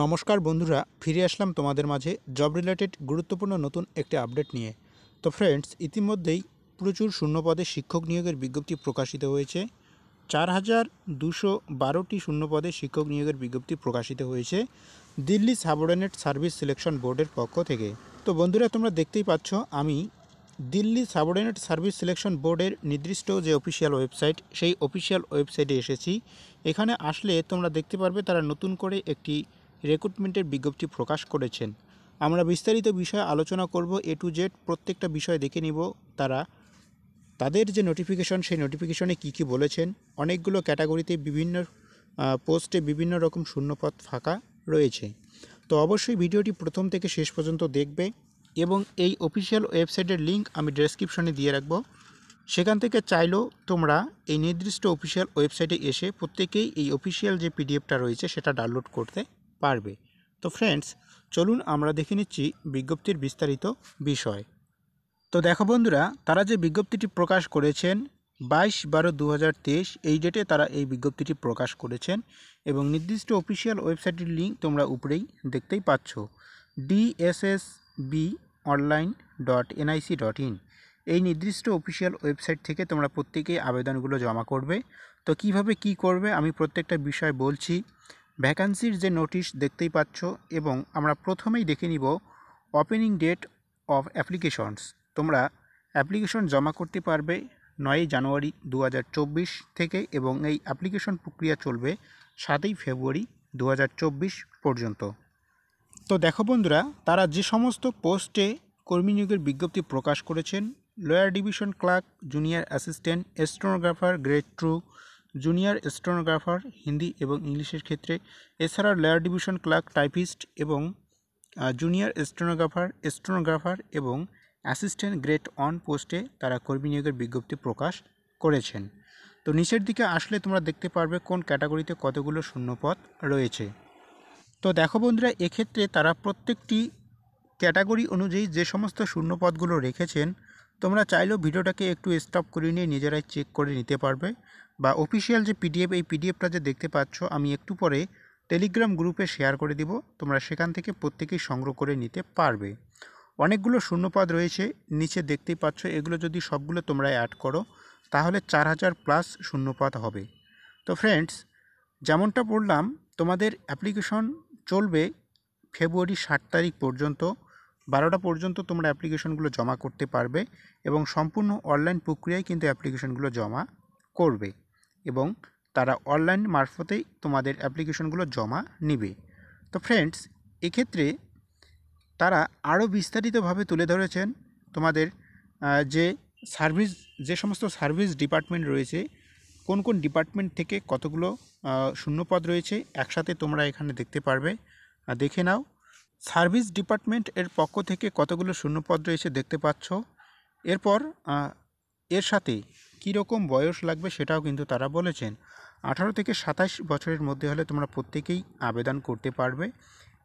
নমস্কার বন্ধুরা, ফিরে আসলাম তোমাদের মাঝে জব রিলেটেড গুরুত্বপূর্ণ নতুন একটি আপডেট নিয়ে। তো ফ্রেন্ডস ইতিমধ্যেই প্রচুর শূন্যপদে শিক্ষক নিয়োগের বিজ্ঞপ্তি প্রকাশিত হয়েছে। চার হাজার দুশো বারোটি শূন্যপদে শিক্ষক নিয়োগের বিজ্ঞপ্তি প্রকাশিত হয়েছে দিল্লি সাবঅর্ডিনেট সার্ভিস সিলেকশন বোর্ডের পক্ষ থেকে। তো বন্ধুরা, তোমরা দেখতেই পাচ্ছ, আমি দিল্লি সাবঅর্ডিনেট সার্ভিস সিলেকশন বোর্ডের নির্দিষ্ট যে অফিসিয়াল ওয়েবসাইট সেই অফিসিয়াল ওয়েবসাইটে এসেছি। এখানে আসলে তোমরা দেখতে পারবে তারা নতুন করে একটি রিক্রুটমেন্টের বিজ্ঞপ্তি প্রকাশ করেছেন। আমরা বিস্তারিত বিষয়ে আলোচনা করব এ টু জেড প্রত্যেকটা বিষয় দেখে নিব তারা। তাদের যে নোটিফিকেশন সেই নোটিফিকেশনে কী কী বলেছেন? অনেকগুলো ক্যাটাগরিতে বিভিন্ন পোস্টে বিভিন্ন রকম শূন্যপদ ফাঁকা রয়েছে। তো অবশ্যই ভিডিওটি প্রথম থেকে শেষ পর্যন্ত দেখবে এবং এই অফিসিয়াল ওয়েবসাইটের লিঙ্ক আমি ডেসক্রিপশনে দিয়ে রাখব। সেখান থেকে চাইলেও তোমরা এই নির্দিষ্ট অফিসিয়াল ওয়েবসাইটে এসে প্রত্যেকেই এই অফিসিয়াল যে পিডিএফটা রয়েছে সেটা ডাউনলোড করতে পারবে। তো ফ্রেন্ডস চলুন আমরা দেখে নিচ্ছি বিজ্ঞপ্তির বিস্তারিত বিষয়। তো দেখো বন্ধুরা, তারা যে বিজ্ঞপ্তিটি প্রকাশ করেছেন, বাইশ বারো দু এই ডেটে তারা এই বিজ্ঞপ্তিটি প্রকাশ করেছেন এবং নির্দিষ্ট অফিসিয়াল ওয়েবসাইটের লিঙ্ক তোমরা উপরেই দেখতেই পাচ্ছ। DSSB online dot NIC dot in এই নির্দিষ্ট অফিসিয়াল ওয়েবসাইট থেকে তোমরা প্রত্যেকেই আবেদনগুলো জমা করবে। তো কীভাবে কি করবে আমি প্রত্যেকটা বিষয় বলছি। ভ্যাকান্সির যে নোটিশ দেখতেই পাচ্ছ এবং আমরা প্রথমেই দেখে নিব ওপেনিং ডেট অফ অ্যাপ্লিকেশনস তোমরা অ্যাপ্লিকেশন জমা করতে পারবে নয়ই জানুয়ারি দু হাজার চব্বিশ থেকে এবং এই অ্যাপ্লিকেশন প্রক্রিয়া চলবে সাতই ফেব্রুয়ারি দু হাজার চব্বিশ পর্যন্ত। তো দেখো বন্ধুরা, তারা যে সমস্ত পোস্টে কর্মী নিয়োগের বিজ্ঞপ্তি প্রকাশ করেছেন lower division clerk junior assistant stenographer grade two junior stenographer Hindi এবং ইংলিশের ক্ষেত্রে, এছাড়া লেয়ার ডিভিশন ক্লার্ক, টাইপিস্ট এবং জুনিয়র স্টোনোগ্রাফার স্টোনোগ্রাফার এবং অ্যাসিস্ট্যান্ট গ্রেড অন পোস্টে তারা কর্মী নিয়োগের বিজ্ঞপ্তি প্রকাশ করেছেন। তো নিচের দিকে আসলে তোমরা দেখতে পারবে কোন ক্যাটাগরিতে কতগুলো শূন্যপদ রয়েছে। তো দেখো বন্ধুরা, এক্ষেত্রে তারা প্রত্যেকটি ক্যাটাগরি অনুযায়ী যে সমস্ত শূন্যপদগুলো রেখেছেন, তোমরা চাইলেও ভিডিওটাকে একটু স্টপ করে নিয়ে নিজেরাই চেক করে নিতে পারবে। বা অফিসিয়াল যে পিডিএফ এই পিডিএফটা যে দেখতে পাচ্ছ, আমি একটু পরে টেলিগ্রাম গ্রুপে শেয়ার করে দিব। তোমরা সেখান থেকে প্রত্যেকেই সংগ্রহ করে নিতে পারবে। অনেকগুলো শূন্যপদ রয়েছে, নিচে দেখতেই পাচ্ছ, এগুলো যদি সবগুলো তোমরা অ্যাড করো, তাহলে চার হাজার প্লাস শূন্যপদ হবে। তো ফ্রেন্ডস যেমনটা বললাম, তোমাদের অ্যাপ্লিকেশন চলবে ফেব্রুয়ারি ষাট তারিখ পর্যন্ত। বারোটা পর্যন্ত তোমরা অ্যাপ্লিকেশনগুলো জমা করতে পারবে এবং সম্পূর্ণ অনলাইন প্রক্রিয়ায় কিন্তু অ্যাপ্লিকেশনগুলো জমা করবে। এবং তারা অনলাইন মারফতেই তোমাদের অ্যাপ্লিকেশনগুলো জমা নেবে। তো ফ্রেন্ডস এক্ষেত্রে তারা আরও বিস্তারিতভাবে তুলে ধরেছেন তোমাদের যে সার্ভিস যে সমস্ত সার্ভিস ডিপার্টমেন্ট রয়েছে, কোন কোন ডিপার্টমেন্ট থেকে কতগুলো শূন্যপদ রয়েছে, একসাথে তোমরা এখানে দেখতে পারবে। দেখে নাও সার্ভিস ডিপার্টমেন্ট এর পক্ষ থেকে কতগুলো শূন্যপদ রয়েছে দেখতে পাচ্ছ। এরপর এর সাথে কী রকম বয়স লাগবে সেটাও কিন্তু তারা বলেছেন। আঠারো থেকে সাতাশ বছরের মধ্যে হলে তোমরা প্রত্যেকেই আবেদন করতে পারবে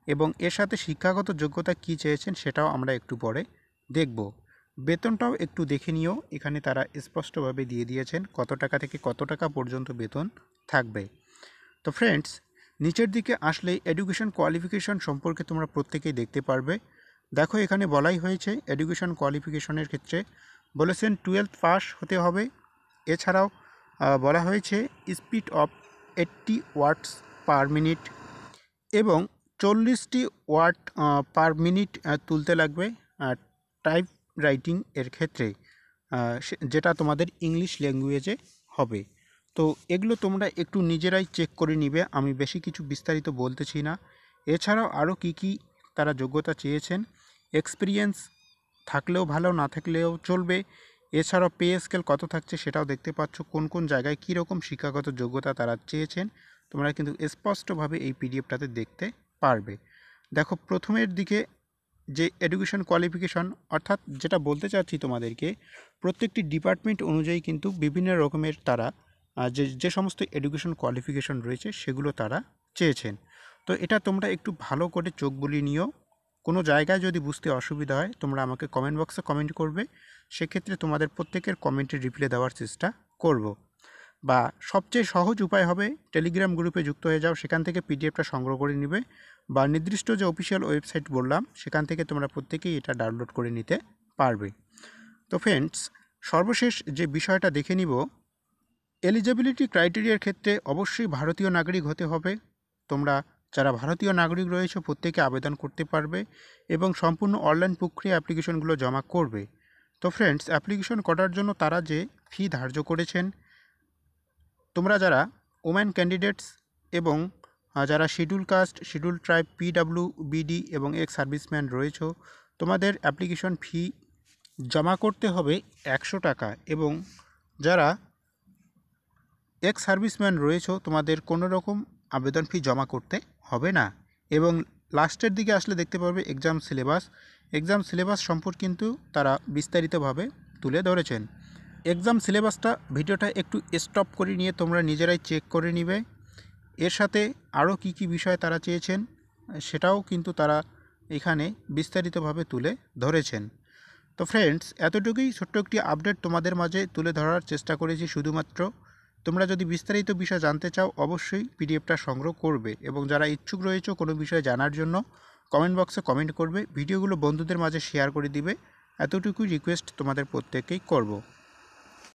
এবং এর সাথে শিক্ষাগত যোগ্যতা কী চেয়েছেন সেটাও আমরা একটু পরে দেখব। বেতনটাও একটু দেখে নিও। এখানে তারা স্পষ্টভাবে দিয়ে দিয়েছেন কত টাকা থেকে কত টাকা পর্যন্ত বেতন থাকবে। তো ফ্রেন্ডস, নিচের দিকে আসলে এডুকেশন কোয়ালিফিকেশন সম্পর্কে তোমরা প্রত্যেকেই দেখতে পারবে। দেখো এখানে বলাই হয়েছে, এডুকেশন কোয়ালিফিকেশনের ক্ষেত্রে বলেছেন টুয়েলভ পাস হতে হবে। এছাড়াও বলা হয়েছে speed of eighty words per minute এবং চল্লিশটি ওয়াট পার মিনিট তুলতে লাগবে টাইপ রাইটিং এর ক্ষেত্রে যেটা তোমাদের ইংলিশ ল্যাঙ্গুয়েজে হবে। তো এগুলো তোমরা একটু নিজেরাই চেক করে নিবে, আমি বেশি কিছু বিস্তারিত বলতেছি না। এছাড়াও আরও কি কি তারা যোগ্যতা চেয়েছেন? এক্সপিরিয়েন্স থাকলেও ভালো, না থাকলেও চলবে এছাড়াও পে স্কেল কত থাকছে সেটাও দেখতে পাচ্ছ। কোন কোন জায়গায় কী রকম শিক্ষাগত যোগ্যতা তারা চেয়েছেন, তোমরা কিন্তু স্পষ্টভাবে এই পিডিএফটাতে দেখতে পারবে। দেখো, প্রথমের দিকে যে এডুকেশন কোয়ালিফিকেশন, অর্থাৎ যেটা বলতে চাচ্ছি তোমাদেরকে, প্রত্যেকটি ডিপার্টমেন্ট অনুযায়ী কিন্তু বিভিন্ন রকমের তারা যে যে সমস্ত এডুকেশন কোয়ালিফিকেশন রয়েছে সেগুলো তারা চেয়েছেন। তো এটা তোমরা একটু ভালো করে চোখ বুলিয়ে নিও। কোনো জায়গায় যদি বুঝতে অসুবিধা হয়, তোমরা আমাকে কমেন্ট বক্সে কমেন্ট করবে। সেক্ষেত্রে তোমাদের প্রত্যেকের কমেন্টের রিপ্লাই দেওয়ার চেষ্টা করব। বা সবচেয়ে সহজ উপায় হবে টেলিগ্রাম গ্রুপে যুক্ত হয়ে যাও, সেখান থেকে পিডিএফটা সংগ্রহ করে নিবে। বা নির্দিষ্ট যে অফিসিয়াল ওয়েবসাইট বললাম, সেখান থেকে তোমরা প্রত্যেকেই এটা ডাউনলোড করে নিতে পারবে। তো ফ্রেন্ডস সর্বশেষ যে বিষয়টা দেখে নিব এলিজিবিলিটি ক্রাইটেরিয়ার ক্ষেত্রে অবশ্যই ভারতীয় নাগরিক হতে হবে। তোমরা যারা ভারতীয় নাগরিক রয়েছে প্রত্যেকে আবেদন করতে পারবে এবং সম্পূর্ণ অনলাইন প্রক্রিয়া অ্যাপ্লিকেশনগুলো জমা করবে। তো ফ্রেন্ডস অ্যাপ্লিকেশন করার জন্য তারা যে ফি ধার্য করেছেন, তোমরা যারা ওম্যান ক্যান্ডিডেটস এবং যারা schedule caste schedule tribe PW BD এবং এক্স সার্ভিসম্যান রয়েছ, তোমাদের অ্যাপ্লিকেশন ফি জমা করতে হবে একশো টাকা এবং যারা এক্স সার্ভিসম্যান রয়েছ, তোমাদের কোনো রকম আবেদন ফি জমা করতে হবে না। এবং লাস্টের দিকে আসলে দেখতে পারবে এক্সাম সিলেবাস এক্সাম সিলেবাস সম্পর্কে কিন্তু তারা বিস্তারিতভাবে তুলে ধরেছেন। এক্সাম সিলেবাসটা ভিডিওটা একটু স্টপ করে নিয়ে তোমরা নিজেরাই চেক করে নিবে। এর সাথে আরও কি কি বিষয় তারা চেয়েছেন, সেটাও কিন্তু তারা এখানে বিস্তারিতভাবে তুলে ধরেছেন। তো ফ্রেন্ডস এতটুকুই। ছোট্ট একটি আপডেট তোমাদের মাঝে তুলে ধরার চেষ্টা করেছি শুধুমাত্র। তোমরা যদি বিস্তারিত বিষয় জানতে চাও, অবশ্যই পিডিএফটা সংগ্রহ করবে এবং যারা ইচ্ছুক রয়েছে কোনো বিষয় জানার জন্য কমেন্ট বক্সে কমেন্ট করবে। ভিডিওগুলো বন্ধুদের মাঝে শেয়ার করে দিবে। এতটুকুই রিকোয়েস্ট তোমাদের প্রত্যেককেই করব।